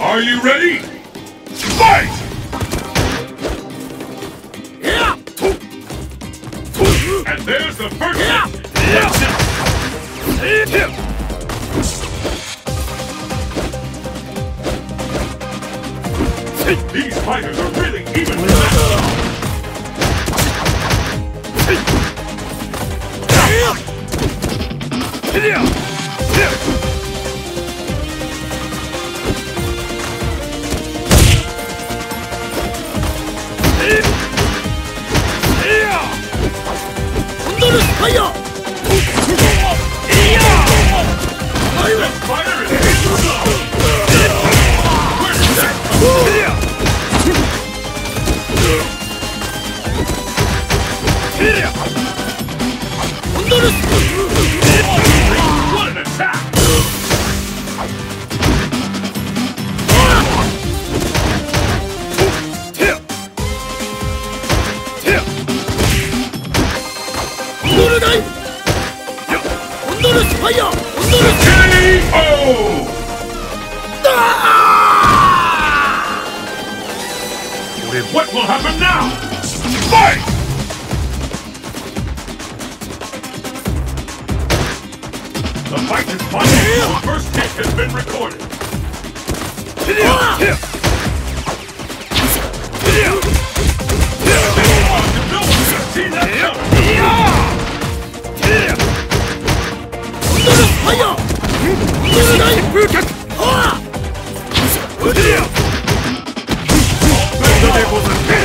Are you ready? Fight! Yeah! And there's the first hit. These fighters are really evenly matched. Thunderous! KO! What will happen now? Fight! The fight is final. The first hit has been recorded. イヤ無やでござる